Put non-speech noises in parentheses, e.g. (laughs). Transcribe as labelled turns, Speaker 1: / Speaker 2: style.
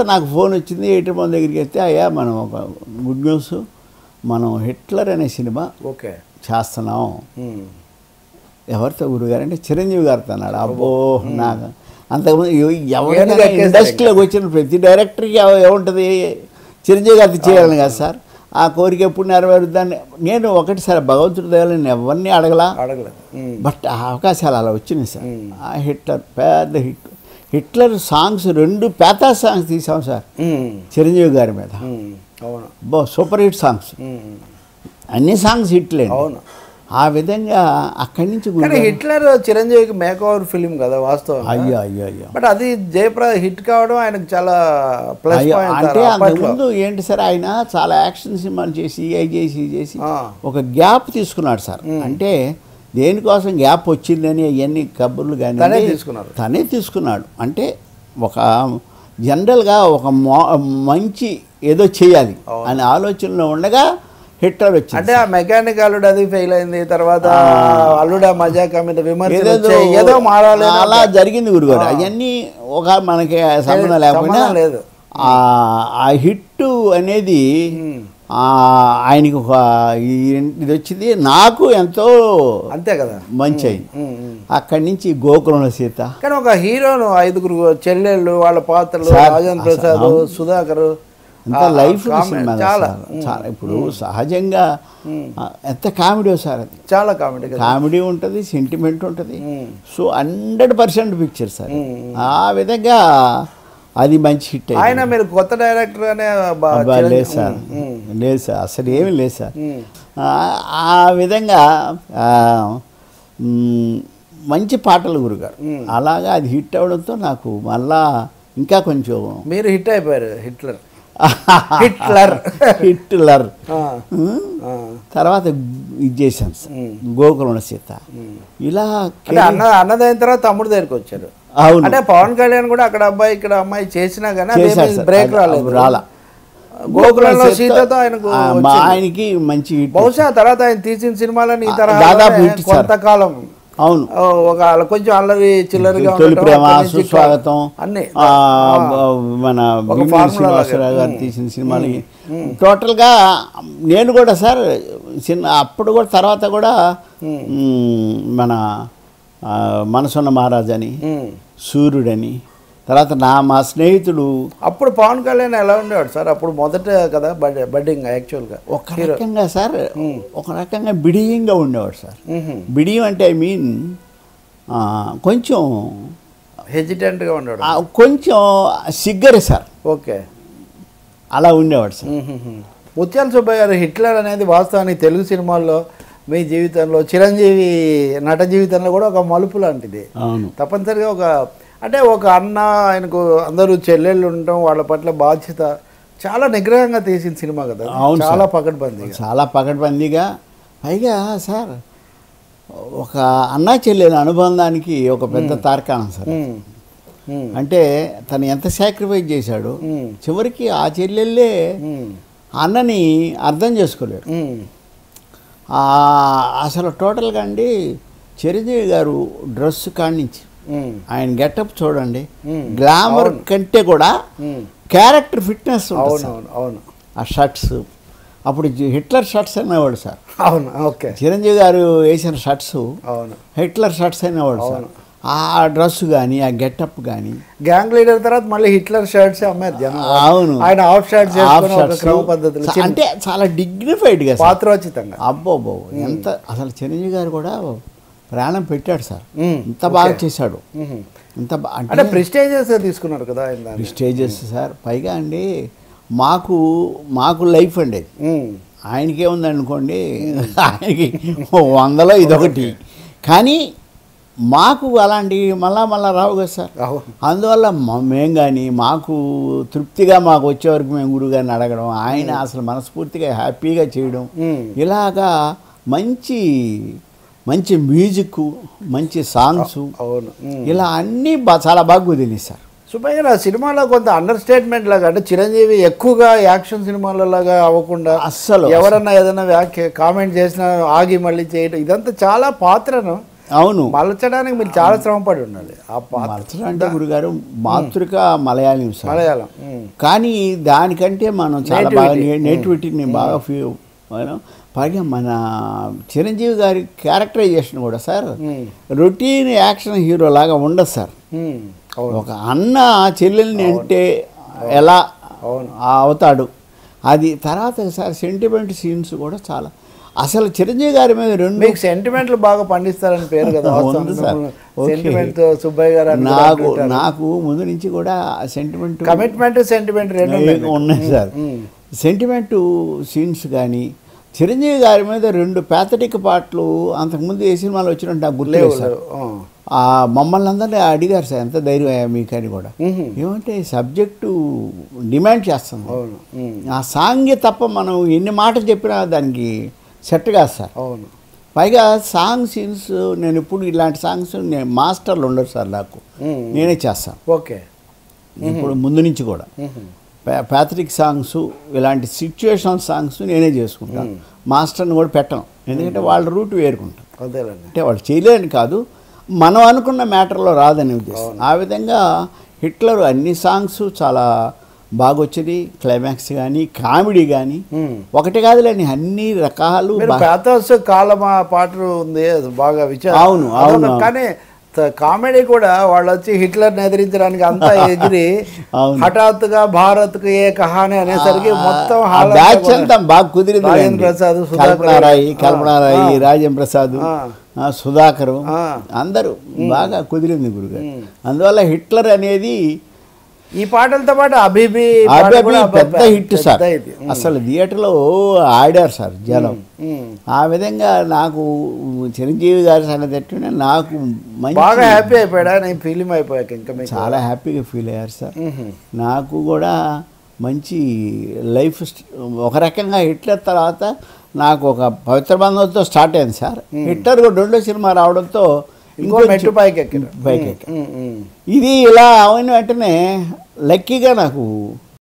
Speaker 1: నాకు ఫోన్ వచ్చింది ఎయిటర్ మన దగ్గరికి వస్తే అయ్యా మనం ఒక గుడ్ న్యూస్ మనం హిట్లర్ అనే సినిమా
Speaker 2: ఓకే.
Speaker 1: చేస్తున్నాం. ఎవరితో? గురుగారు అంటే చిరంజీవి గారితో అన్నాడు. అబ్బో నాకు అంతకుముందు ఎవ-
Speaker 2: ఏనుగు
Speaker 1: ఎవరికైనా
Speaker 2: ఎక్కేసారు
Speaker 1: ఇండస్ట్రీలోకి వచ్చిన ప్రతి డైరెక్టర్కి ఏముంటుంది? చిరంజీవి గారితో చేయాలని కదా సార్. ఆ కోరిక ఎప్పుడు నెరవేరుద్దాన్ని నేను ఒకటి సార్ భగవంతుడి దేవాలి నేను ఎవరిని అడగలా?
Speaker 2: అడగలేదు.
Speaker 1: బట్ ఆ అవకాశాలు అలా వచ్చినాయి సార్. ఆ హిట్లర్ పెద్ద హిట్. హిట్లర్ సాంగ్స్ రెండు పేతా సాంగ్స్ తీసాం సార్. చిరంజీవి గారి మీద. బో సూపర్ హిట్ సాంగ్స్. అన్ని సాంగ్స్ హిట్లే.
Speaker 2: అవును.
Speaker 1: ఆ విధంగా అక్కడి నుంచి
Speaker 2: హిట్లర్ చిరంజీవికి మేక్ ఓవర్ ఫిలిం కదా వాస్తవం
Speaker 1: అయ్యో అయ్యో అయ్యో.
Speaker 2: బట్ అది జయప్రద హిట్ కావడం ఆయనకు చాలా ప్లస్
Speaker 1: అంటే. అంతకుముందు ఏంటి సార్ ఆయన చాలా యాక్షన్ సినిమాలు చేసి అవి చేసి చేసి. ఒక గ్యాప్ తీసుకున్నాడు సార్. అంటే దేనికోసం గ్యాప్ వచ్చిందని అవన్నీ కబుర్లు కానీ
Speaker 2: తనే తీసుకున్నారు.
Speaker 1: తనే తీసుకున్నాడు అంటే ఒక జనరల్గా ఒక మంచి ఏదో చేయాలి. అనే ఆలోచనలో ఉండగా హిట్లర్ వచ్చింది
Speaker 2: అంటే ఆ మెకానిక్ అల్లుడు అది ఫెయిల్ అయింది తర్వాత అల్లుడా మజాకా మీద వచ్చాయి. ఏదో మారాలి
Speaker 1: అలా జరిగింది గురుగారు అవన్నీ ఒక మనకి సంబంధం లేకపోయినా
Speaker 2: లేదు.
Speaker 1: ఆ ఆ హిట్ అనేది. ఆ, ఆయనకి ఇది వచ్చింది. నాకు ఎంతో
Speaker 2: అంతే కదా.
Speaker 1: మంచి అయింది. అక్కడి నుంచి గోకులంలో సీత.
Speaker 2: కానీ ఒక హీరోను ఐదుగురు చెల్లెళ్ళు వాళ్ళ పాత్రలు రాజేంద్ర ప్రసాద్. సుధాకర్
Speaker 1: అంత లైఫ్
Speaker 2: చాలా.
Speaker 1: చాలా ఇప్పుడు సహజంగా ఎంత కామెడీ సార్ అది.
Speaker 2: చాలా కామెడీ
Speaker 1: కామెడీ ఉంటుంది సెంటిమెంట్ ఉంటుంది. So hundred percent picture sir. ఆ విధంగా అది మంచి హిట్
Speaker 2: ఆయన మీరు కొత్త డైరెక్టర్ అనే
Speaker 1: లేదు సార్. లేదు సార్. అసలు ఏమీ లేదు సార్. ఆ, విధంగా మంచి పాటలు గురుగారు. అలాగా అది హిట్ అవడంతో నాకు మళ్ళా ఇంకా కొంచెం
Speaker 2: మీరు హిట్ అయిపోయారు హిట్లర్. (laughs) హిట్లర్.
Speaker 1: హిట్లర్. తర్వాత ఇది చేశాను సార్.
Speaker 2: మ్.
Speaker 1: గోకులం సీత. ఇలా
Speaker 2: అన్నదైన తర్వాత తమ్ముడు దగ్గరికి వచ్చారు.
Speaker 1: అవును.
Speaker 2: అంటే పవన్ కళ్యాణ్ కూడా అక్కడ అబ్బాయి ఇక్కడ అమ్మాయి చేసినా కానీ. బ్రేక్ రాలేదు.
Speaker 1: రాలా.
Speaker 2: గోకులంలో
Speaker 1: గోకులం
Speaker 2: సీతతో ఆయనకు
Speaker 1: మంచి
Speaker 2: బహుశా తర్వాత ఆయన తీసిన సినిమాలని ఈ తరహా. కొంతకాలం
Speaker 1: అవును.
Speaker 2: ఒక కొంచెం అల్లరి చిల్లరిగా
Speaker 1: తొలి ప్రేమ సుస్వాగతం.
Speaker 2: అన్ని.
Speaker 1: మన శ్రీనివాసరావు గారు. తీసిన సినిమాలు టోటల్గా నేను కూడా సార్ చిన్న అప్పుడు కూడా తర్వాత కూడా మన మనసున్న మహారాజ్ అని. సూర్యుడని తర్వాత నా మా స్నేహితుడు.
Speaker 2: అప్పుడు పవన్ కళ్యాణ్ ఎలా ఉండేవాడు సార్? అప్పుడు మొదట కదా బడ్- బడ్డింగ్ యాక్చువల్గా.
Speaker 1: ఒక రకంగా సార్ ఒక రకంగా బిడియంగా ఉండేవాడు సార్. బిడియం అంటే ఐ మీన్ కొంచెం
Speaker 2: హెజిటెంట్గా ఉండేవాడు.
Speaker 1: కొంచెం సిగ్గరే సార్.
Speaker 2: ఓకే.
Speaker 1: అలా ఉండేవాడు సార్.
Speaker 2: ముత్యాల సుబ్బయ్య గారు హిట్లర్ అనేది వాస్తవానికి తెలుగు సినిమాల్లో మీ జీవితంలో చిరంజీవి నట జీవితంలో కూడా ఒక మలుపు లాంటిది తప్పనిసరిగా ఒక అంటే ఒక అన్న ఆయనకు అందరూ చెల్లెళ్ళు ఉండటం వాళ్ళ పట్ల బాధ్యత చాలా నిగ్రహంగా తీసిన సినిమా కదా. చాలా పకడ్బందీగా
Speaker 1: చాలా పకడ్బందీగా పైగా సార్ ఒక అన్నా చెల్లెల అనుబంధానికి ఒక పెద్ద తార్కాణం సార్. అంటే తను ఎంత సాక్రిఫైస్ చేశాడు. చివరికి ఆ చెల్లెళ్ళే. అన్నని అర్థం చేసుకోలేరు. ఆ, అసలు టోటల్గా అండి చిరంజీవి గారు డ్రెస్ కానించి
Speaker 2: ఉమ్.
Speaker 1: ఆయన గెటప్ చూడండి. గ్లామర్
Speaker 2: అవును.
Speaker 1: కంటే కూడా. Character fitness.
Speaker 2: అవునవును అవును
Speaker 1: ఆ షర్ట్స్ అప్పుడు హిట్లర్ షర్ట్స్ అనేవాడు సార్
Speaker 2: అవును ఓకే
Speaker 1: చిరంజీవి గారు వేసిన షర్ట్స్
Speaker 2: అవును
Speaker 1: హిట్లర్ షర్ట్స్ అనేవాడు సార్
Speaker 2: అవును.
Speaker 1: ఆ డ్రెస్ కానీ ఆ గెటప్ కానీ
Speaker 2: గ్యాంగ్ లీడర్ తర్వాత మళ్ళీ హిట్లర్ షర్ట్స్ అమ్మారు జనం.
Speaker 1: అవును.
Speaker 2: ఆయన ఆఫ్ షర్ట్స్. క్రమ పద్ధతిలో
Speaker 1: అంటే చాలా డిగ్నిఫైడ్గా
Speaker 2: పాత్రోచితంగా.
Speaker 1: అబ్బో ఎంత అసలు చిరంజీవి గారు కూడా ప్రాణం పెట్టాడు సార్. ఇంత బాగా చేశాడు. ఇంత
Speaker 2: అంటే ప్రిస్టేజెస్ తీసుకున్నారు కదా ఆయన దాన్ని.
Speaker 1: Stages sir. పైగా అండి మాకు మాకు లైఫ్ అండి అది.
Speaker 2: ఉమ్.
Speaker 1: ఆయనకే అనుకోండి ఆయనకి వందలో ఇదొకటి. కానీ మాకు అలాంటివి మళ్ళా మళ్ళా రావు కదా సార్.
Speaker 2: అవును
Speaker 1: అందువల్ల మ- మేం కానీ మాకు తృప్తిగా మాకు వచ్చే వరకు మేము గురుగారిని అడగడం ఆయన అసలు మనస్ఫూర్తిగా హ్యాపీగా చేయడం. ఇలాగా మంచి మంచి మ్యూజిక్ మంచి సాంగ్స్
Speaker 2: అవును.
Speaker 1: ఇలా అన్నీ చాలా బాగా కుదిరినాయి సార్.
Speaker 2: సుబ్బయ్య గారు, ఆ సినిమాలో కొంత అండర్ స్టేట్మెంట్ లాగా అంటే చిరంజీవి ఎక్కువగా యాక్షన్ సినిమాల లాగా అవ్వకుండా
Speaker 1: అస్సలు
Speaker 2: ఎవరన్నా ఏదైనా వ్యాఖ్య కామెంట్ చేసినా ఆగి మళ్ళీ చేయడం ఇదంతా చాలా పాత్రను
Speaker 1: అవును.
Speaker 2: మలచడానికి మీరు చాలా శ్రమపడి ఉండాలి.
Speaker 1: మలచడం అంటే గురుగారు మాతృక మలయాళం
Speaker 2: మలయాళం.
Speaker 1: కానీ దానికంటే మనం చాలా. బాగా నేటివిటీని బాగా పైగా మన చిరంజీవి గారి క్యారెక్టరైజేషన్ కూడా సార్. రొటీన్ యాక్షన్ హీరో లాగా ఉండదు సార్. ఒక అన్న చెల్లెల్ని అంటే ఎలా. అవుతాడు. అది తర్వాత సార్ సెంటిమెంట్ సీన్స్ కూడా చాలా అసలు చిరంజీవి గారి మీద రెండు
Speaker 2: మీకు సెంటిమెంట్లు బాగా పండిస్తారని పేరు కదా. (laughs) సెంటిమెంట్ సుబ్బయ్య గారు
Speaker 1: నాకు. నాకు ముందు నుంచి కూడా సెంటిమెంట్
Speaker 2: కమిట్మెంట్ సెంటిమెంట్ రెండు ఉన్నాయి
Speaker 1: సార్. సెంటిమెంట్ సీన్స్ కానీ చిరంజీవి గారి మీద రెండు ప్యాథటిక్ పాటలు అంతకుముందు ఏ సినిమాలు వచ్చినట్టు నాకు గుర్తులేవు
Speaker 2: లేవు
Speaker 1: సార్.
Speaker 2: ఆ.
Speaker 1: మమ్మల్ని అందరినీ అడిగారు సార్ ఎంత ధైర్యం అయ్యా మీకు అని కూడా. ఏమంటే సబ్జెక్టు డిమాండ్
Speaker 2: ఉమ్.
Speaker 1: ఆ సాంగే తప్ప మనం ఎన్ని మాటలు చెప్పినా దానికి సెట్ కాదు సార్.
Speaker 2: అవును.
Speaker 1: పైగా సాంగ్ సీన్స్ నేను ఇప్పుడు ఇలాంటి సాంగ్స్ నేను మాస్టర్లు ఉండరు సార్ నాకు. నేనే చేస్తాను
Speaker 2: ఓకే.
Speaker 1: ఇప్పుడు ముందు నుంచి కూడా. ప్యాథరిక్ సాంగ్స్ ఇలాంటి సిచ్యువేషనల్ సాంగ్స్ నేనే చేసుకుంటాను మాస్టర్ని కూడా పెట్టను. ఎందుకంటే వాళ్ళ రూట్ వేరుకుంటాం.
Speaker 2: అదేలేండి.
Speaker 1: అంటే వాళ్ళు చేయలేని కాదు. మనం అనుకున్న మ్యాటర్లో రాదని ఉద్దేశం. ఆ విధంగా హిట్లర్ అన్ని సాంగ్స్ చాలా బాగా వచ్చేది క్లైమాక్స్ కానీ కామెడీ కానీ. ఒకటి కాదులేని అన్ని రకాలు
Speaker 2: పేతోస్ కాలమా పాట ఉంది బాగా విచారం
Speaker 1: అవును, అవును.
Speaker 2: కానీ కామెడీ కూడా వాళ్ళు వచ్చి హిట్లర్ ఎదిరించడానికి అంతా (laughs) ఎగిరి
Speaker 1: అవును.
Speaker 2: హఠాత్తుగా భారత్కు ఏ కహాని అనేసరికి మొత్తం అంతా
Speaker 1: బాగా కుదిరింది
Speaker 2: రాజేంద్ర ప్రసాద్.
Speaker 1: కల్పనారాయి కల్పనారాయి. రాజేంద్ర ప్రసాద్ సుధాకరు. అందరూ బాగా కుదిరింది గురుగారు. అందువల్ల హిట్లర్ అనేది
Speaker 2: ఈ పాటలతో పాటు అభిబి
Speaker 1: పెద్ద హిట్ సార్. అసలు థియేటర్లో ఆడారు సార్ జనం. ఆ విధంగా నాకు చిరంజీవి గారి సంగతి ఎట్టుంటే నాకు
Speaker 2: బాగా హ్యాపీ అయిపోయాడా? నేను ఫీలింగ్ అయిపోయాక ఇంకా
Speaker 1: చాలా హ్యాపీగా ఫీల్ అయ్యారు సార్. నాకు కూడా మంచి లైఫ్ ఒక రకంగా హిట్లర్ తర్వాత నాకు ఒక పవిత్ర బంధంతో స్టార్ట్ అయింది సార్. హిట్లర్ కూడా రెండో సినిమా రావడంతో
Speaker 2: ఇంకో మెట్టు పైకి
Speaker 1: పైకి ఎక్కాను.
Speaker 2: ఉమ్.
Speaker 1: ఇది ఇలా అయిన వెంటనే లక్కీగా నాకు